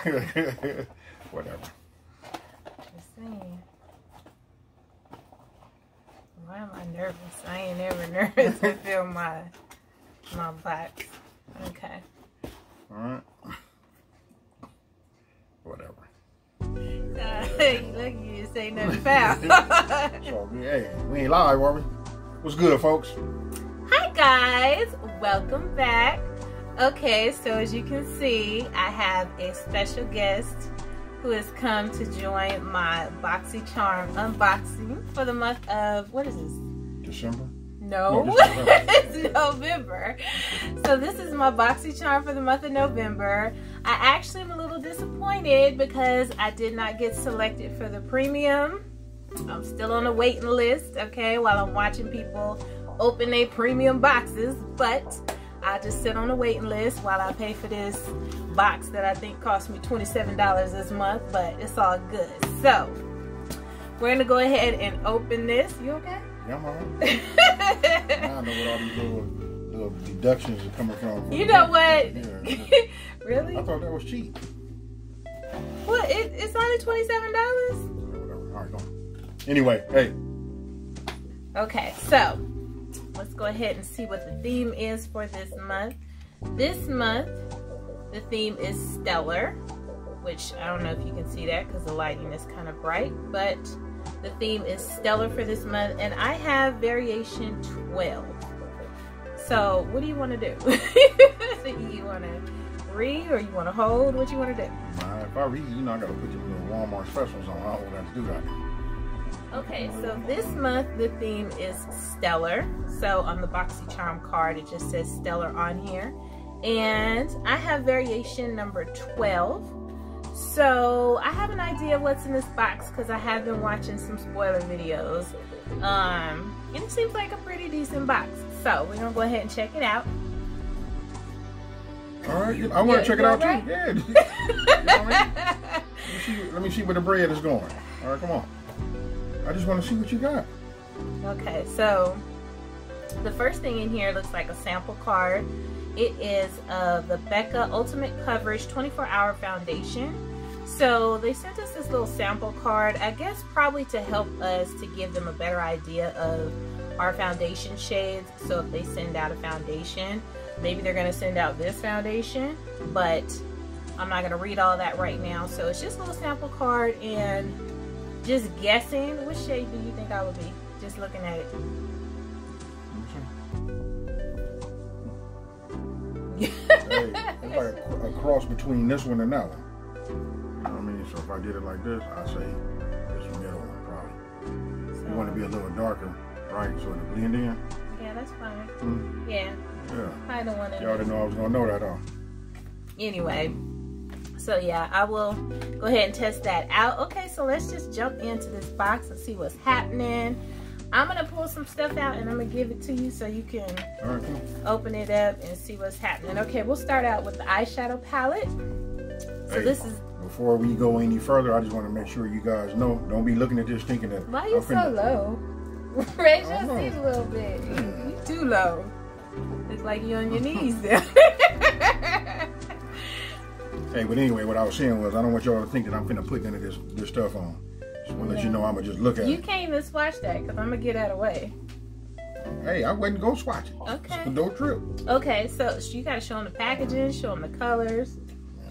Whatever. Just saying. Why am I nervous? I ain't ever nervous to feel my my box. Okay. All right. Whatever. Uh, look, you didn't say nothing foul. So, hey, we ain't live, are we? What's good, folks? Hi guys, welcome back. Okay, so as you can see, I have a special guest who has come to join my Boxy Charm unboxing for the month of what is this? December. No, No, this is November. it's November. So this is my Boxy Charm for the month of November. I actually am a little disappointed because I did not get selected for the premium. I'm still on the waiting list, okay, while I'm watching people open their premium boxes, but I just sit on the waiting list while I pay for this box that I think cost me $27 this month, but it's all good. So, we're gonna go ahead and open this. You okay? Yeah, I'm all right. I know what all these little, little deductions are coming from. You know what? Yeah. really? I thought that was cheap. What? It, it's only twenty-seven dollars. Whatever. All right, go. Anyway, hey, Okay, so let's go ahead and see what the theme is for this month. This month, the theme is stellar, which I don't know if you can see that because the lighting is kind of bright, but the theme is stellar for this month, and I have variation 12. So, what do you want to do? you want to read or you want to hold? What you want to do? uh, if I read, you know, I gotta put your little Walmart specials on. I don't want to do that. Okay, so this month the theme is stellar. So on the Boxy Charm card, it just says stellar on here. And I have variation number 12. So I have an idea of what's in this box because I have been watching some spoiler videos. Um, and it seems like a pretty decent box. So we're gonna go ahead and check it out. All right, I want to check it out alright? too. Yeah. You know I mean? Let me see. Let me see where the bread is going. All right, come on. I just want to see what you got. Okay, so the first thing in here looks like a sample card. It is of the Becca Ultimate Coverage 24 Hour Foundation. So they sent us this little sample card, I guess probably to help us to give them a better idea of our foundation shades. So if they send out a foundation, maybe they're going to send out this foundation, but I'm not going to read all that right now. So it's just a little sample card and just guessing, what shade do you think I would be? Just looking at it. Hey, it's like a, a cross between this one and that one. You know what I mean? So if I did it like this, I say this middle one probably. You want to be a little darker, right? So to blend in. Yeah, that's fine. Hmm? Yeah, Yeah. I don't want to. You already to. know I was gonna know that, huh? Anyway, so yeah, I will go ahead and test that out. Okay, so let's just jump into this box and see what's happening. I'm gonna pull some stuff out and I'm gonna give it to you so you can right, cool. open it up and see what's happening. Okay, we'll start out with the eyeshadow palette. So Hey, this is Before we go any further, I just want to make sure you guys know. Don't be looking at this thinking that. why you I'm so finna- low? Raise your don't seat a little bit. You, you too low. It's like you on your knees there. Hey, but anyway, what I was saying was I don't want y'all to think that I'm finna put none of this this stuff on. Just want to let you know I'm gonna just look at you it. You can't even swatch that because I'm gonna get out of the way. Hey, I wouldn't go swatch it. Okay. Don't trip. Okay, so you gotta show them the packaging, show them the colors,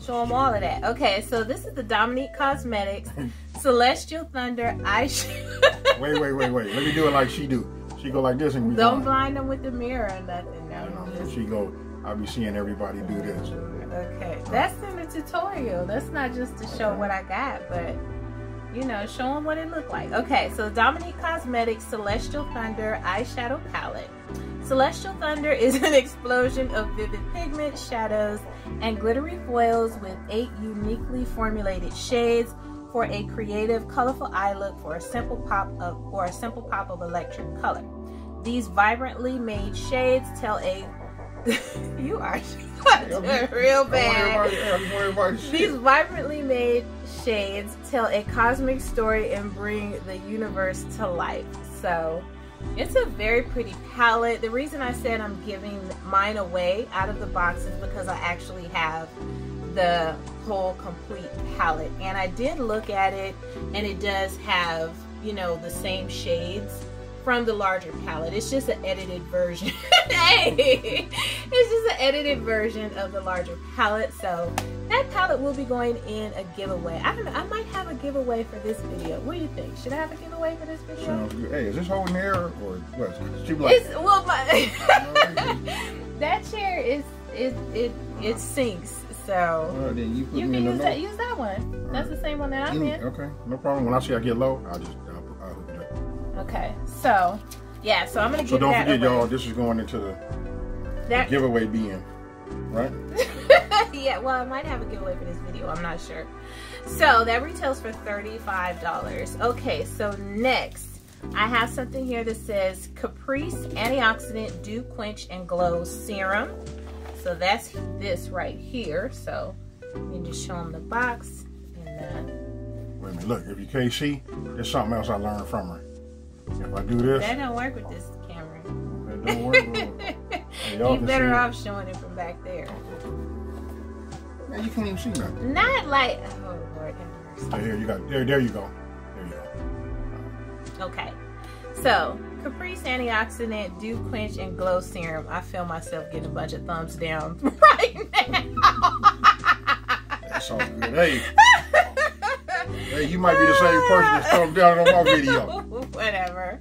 show them all of that. Okay, so this is the Dominique Cosmetics Celestial Thunder eyeshadow. Wait, wait, wait, wait. Let me do it like she do. She go like this and we Don't fine. blind them with the mirror or nothing. No, no, just- She go. I'll be seeing everybody do this. Okay, that's the tutorial. That's not just to show what I got, but you know, show them what it looked like. Okay, so Dominique Cosmetics Celestial Thunder eyeshadow palette. Celestial Thunder is an explosion of vivid pigment, shadows, and glittery foils with eight uniquely formulated shades for a creative, colorful eye look for a simple pop of or a simple pop of electric color. These vibrantly made shades tell a you are real bad. everybody, I just want everybody to see These vibrantly made shades tell a cosmic story and bring the universe to life. So it's a very pretty palette. The reason I said I'm giving mine away out of the box is because I actually have the whole complete palette. And I did look at it and it does have, you know, the same shades from the larger palette. It's just an edited version. hey, it's just an edited version of the larger palette. So that palette will be going in a giveaway. I don't know. I might have a giveaway for this video. What do you think? Should I have a giveaway for this video? Hey, is this holding air or what? She like, it's well, my that chair is it it it sinks. So well, then you, you can use that. Use that one. That's the same one that I'm in. Okay, no problem. When I see I get low, I'll just Okay, so yeah, so I'm gonna so give don't forget, y'all. This is going into the, that... the giveaway being right. yeah, well, I might have a giveaway for this video. I'm not sure. So that retails for thirty-five dollars. Okay, so next. I have something here that says Caprice Antioxidant Dew Quench and Glow Serum. So that's this right here. So let me just show them the box. And then... Wait a minute, look, if you can't see, there's something else I learned from her. If I do this. That don't work with this camera. That don't work. well, you better off showing it from back there. Man, you can't even see nothing. Not like oh Lord have here you go. There, there you go. There you go. Okay. So Caprice antioxidant dew quench and glow serum. I feel myself getting a bunch of thumbs down right now. That's all good. Hey. Hey, you might be the same person that's thumbs down on my video. Whatever.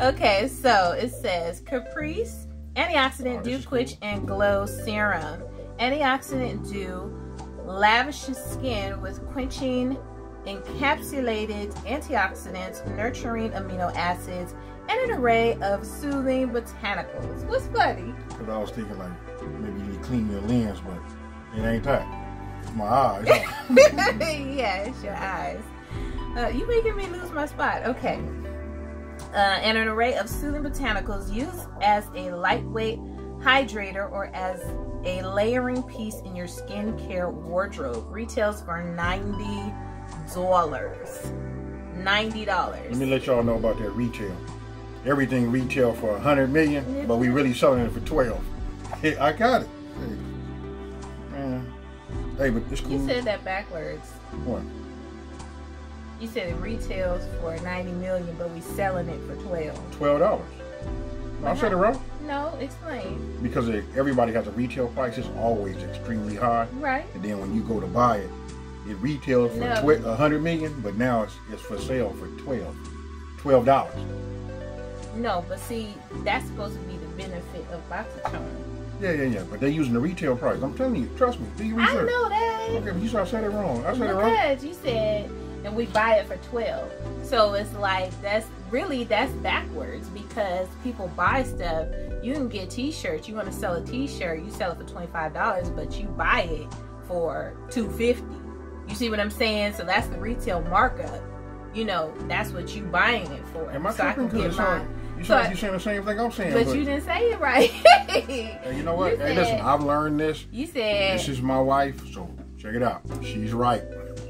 Okay, so it says Caprice Antioxidant oh, Dew Quench and Glow Serum. Antioxidant Dew lavishes skin with quenching encapsulated antioxidants, nurturing amino acids, and an array of soothing botanicals. What's funny? Because I was thinking like maybe you need to clean your lens, but it ain't that. It's my eyes. yeah, it's your eyes. Uh, you making me lose my spot. Okay. Uh, and an array of soothing botanicals used as a lightweight hydrator or as a layering piece in your skincare wardrobe. Retails for $90. $90. Let me let y'all know about that retail. Everything retail for 100 million, but we really selling it for 12. Hey, I got it. Hey, man. Hey, but it's cool. You said that backwards. What? You said it retails for 90 million, but we selling it for 12. $12. I said it wrong? No, explain. Because everybody has a retail price, it's always extremely high. Right. And then when you go to buy it, it retails for no. 100 million, but now it's, it's for sale for 12 $12. No, but see, that's supposed to be the benefit of BoxyCharm. Yeah, yeah, yeah. But they're using the retail price. I'm telling you, trust me. Do your research. I know that. Okay, but you said I said it wrong. I said because it wrong. Because you said and we buy it for 12 so it's like that's really that's backwards because people buy stuff you can get t-shirts you want to sell a t-shirt you sell it for $25 but you buy it for 250 you see what i'm saying so that's the retail markup you know that's what you buying it for and I so I can get mine you so, you saying the same thing I'm saying. But, but you didn't say it right. hey, you know what? You hey, said, listen, I've learned this. You said this is my wife, so check it out. She's right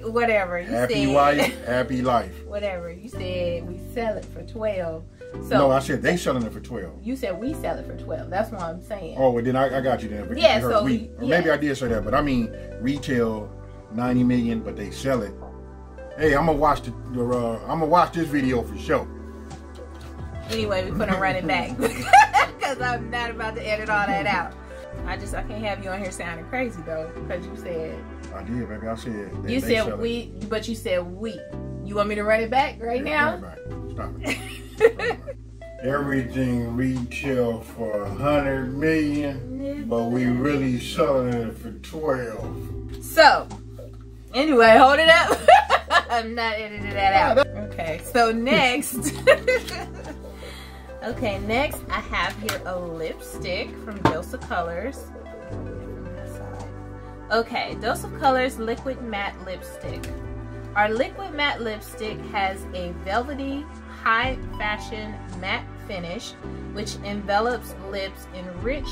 whatever. You happy said, wife, happy life. Whatever. You said we sell it for twelve. So no, I said they selling it for twelve. You said we sell it for twelve. That's what I'm saying. Oh, well then I, I got you then. Yeah, so we, yeah. maybe I did say that, but I mean retail ninety million, but they sell it. Hey, I'm gonna watch the. Uh, I'm gonna watch this video for sure. Anyway, we put them running back because I'm not about to edit all that out. I just I can't have you on here sounding crazy though because you said I did, baby. I said. you said we, it. but you said we. You want me to run it back right yeah, now? Stop it. Everything retail for a hundred million, but we really selling it for twelve. So, anyway, hold it up. I'm not editing that out. Okay, so next. okay, next I have here a lipstick from Dose of Colors. Okay, Dose of Colors Liquid Matte Lipstick. Our liquid matte lipstick has a velvety, high fashion matte finish which envelops lips in rich,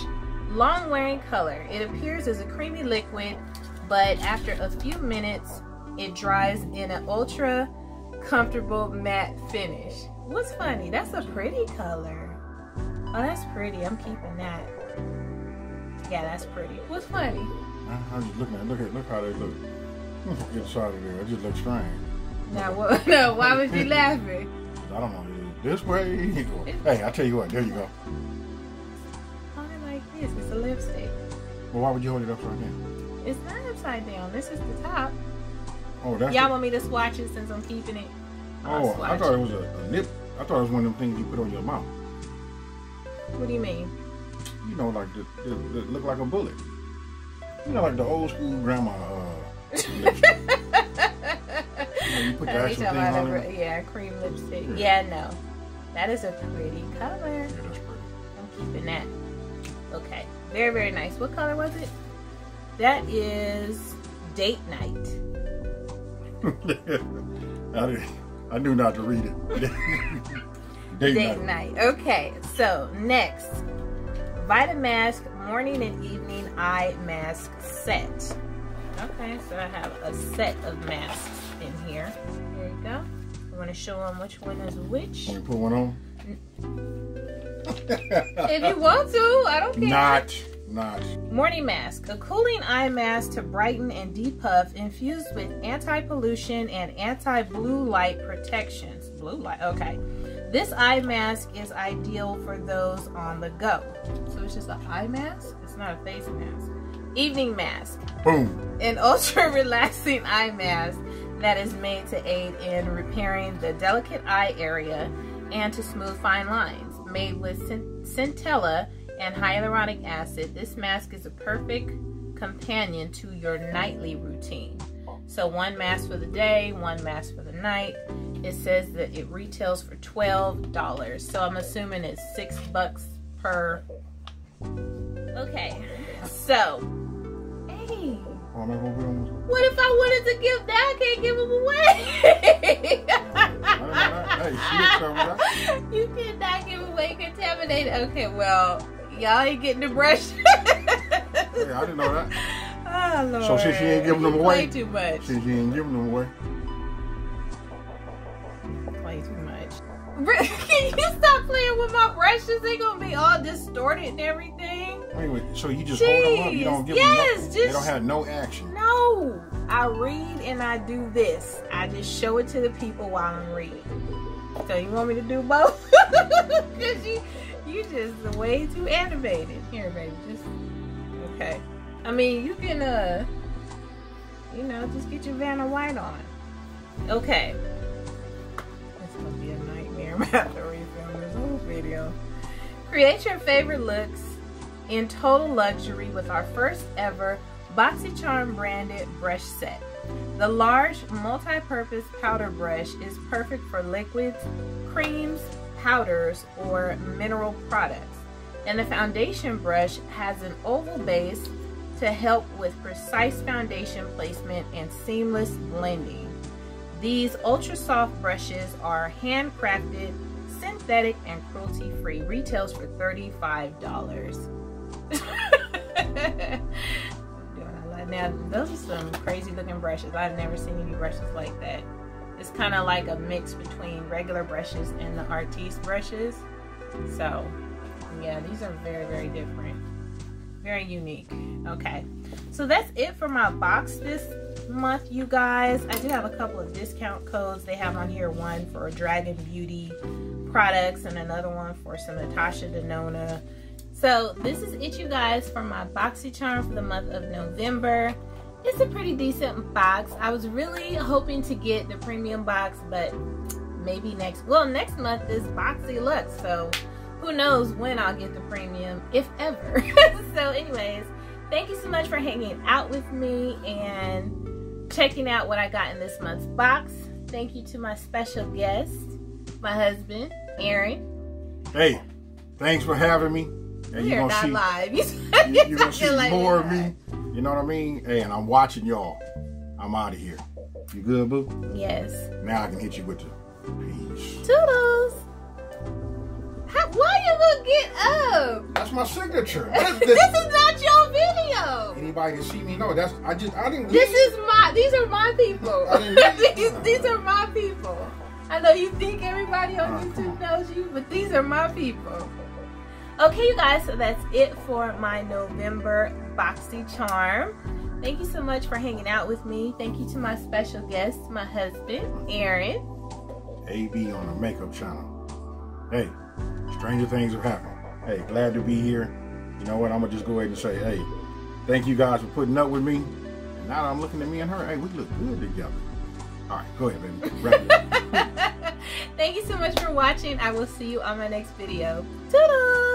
long wearing color. It appears as a creamy liquid, but after a few minutes, it dries in an ultra comfortable matte finish. What's funny? That's a pretty color. Oh, that's pretty. I'm keeping that. Yeah, that's pretty. What's funny? I'm just looking at look at look how they look. Get Inside of there, it just looks strange. Now, what, no, why was you laughing? I don't know. This way. Hey, I tell you what. There you go. Hold it like this. It's a lipstick. Well, why would you hold it upside down? It's not upside down. This is the top. Oh, that's. Y'all want me to swatch it since I'm keeping it? I'll oh, I thought it was a, a lip. I thought it was one of them things you put on your mouth. What do you mean? You know, like the, the, the look like a bullet. You know, like the old school grandma. Uh, you, know, you put the actual thing on yeah, cream lipstick. Yeah. Yeah, no. That is a pretty color. Yeah, that's pretty. I'm keeping that. Okay. Very, very nice. What color was it? That is date night. I did. I knew not to read it. Date, Date night. night. Okay. So next, Vitamask morning and evening eye mask set. Okay, so I have a set of masks in here. There you go. I want to show them which one is which. To put one on? If you want to, I don't care. Not, not. Morning mask, a cooling eye mask to brighten and depuff, infused with anti-pollution and anti-blue light protections. Blue light, okay. This eye mask is ideal for those on the go. So it's just an eye mask. It's not a face mask. Evening mask, Boom. an ultra relaxing eye mask that is made to aid in repairing the delicate eye area and to smooth fine lines. Made with cen- centella and hyaluronic acid, this mask is a perfect companion to your nightly routine. So, one mask for the day, one mask for the night. It says that it retails for $12. So, I'm assuming it's six bucks per. Okay, so. Hey. Am I gonna put on this? What if I wanted to give that? I can't give them away. Hey, snitch over that. you cannot give away contaminated. Okay, well, y'all ain't getting the brush. Hey, I didn't know that. oh Lord. So since she ain't giving them away- too much. Since you ain't giving them away. Can you stop playing with my brushes? They gonna be all distorted and everything. Anyway, so you just hold them up. You don't give Yes, them no, just- They don't have no action. No, I read and I do this. I just show it to the people while I'm reading. So you want me to do both? Cause you, you just way too animated. Here, baby, just okay. I mean, you can uh, you know, just get your Vanna White on. Okay. I'm gonna have to refilm this whole video. Create your favorite looks in total luxury with our first ever BoxyCharm branded brush set. The large multi-purpose powder brush is perfect for liquids, creams, powders, or mineral products. And the foundation brush has an oval base to help with precise foundation placement and seamless blending. These ultra soft brushes are handcrafted, synthetic, and cruelty free. Retails for $35. Doing a lot. Now, those are some crazy looking brushes. I've never seen any brushes like that. It's kind of like a mix between regular brushes and the Artis brushes. So, yeah, these are very, very different. Very unique. Okay, so that's it for my box this month, you guys. I do have a couple of discount codes. They have on here one for Dragun Beauty products and another one for some Natasha Denona. So this is it, you guys, for my BoxyCharm for the month of November. It's a pretty decent box. I was really hoping to get the premium box, but maybe next. Well, next month is Boxy Luxe, so who knows when I'll get the premium, if ever. so, anyways, thank you so much for hanging out with me and checking out what I got in this month's box. Thank you to my special guest, my husband, Aaron. Hey, thanks for having me. And you're gonna not see, live. you, you're gonna see like more of me. You know what I mean? Hey, and I'm watching y'all. I'm out of here. You good, boo? Yes. Now I can hit you with the peace. Toodles. How, why you gonna get up? That's my signature. this This- this- is not your video. anybody can see me? No, that's I just I didn't. This leave. is my. These are my people. These, these are my people. I know you think everybody on come YouTube knows you, but these are my people. Okay, you guys. So that's it for my November Boxy Charm. Thank you so much for hanging out with me. Thank you to my special guest, my husband, Aaron. AB on the makeup channel. Hey, stranger things have happened. Hey, glad to be here. You know what? I'm gonna just go ahead and say, hey, thank you guys for putting up with me. And now I'm looking at me and her, hey, we look good together. All right, go ahead, baby. Thank you so much for watching. I will see you on my next video. Toodles!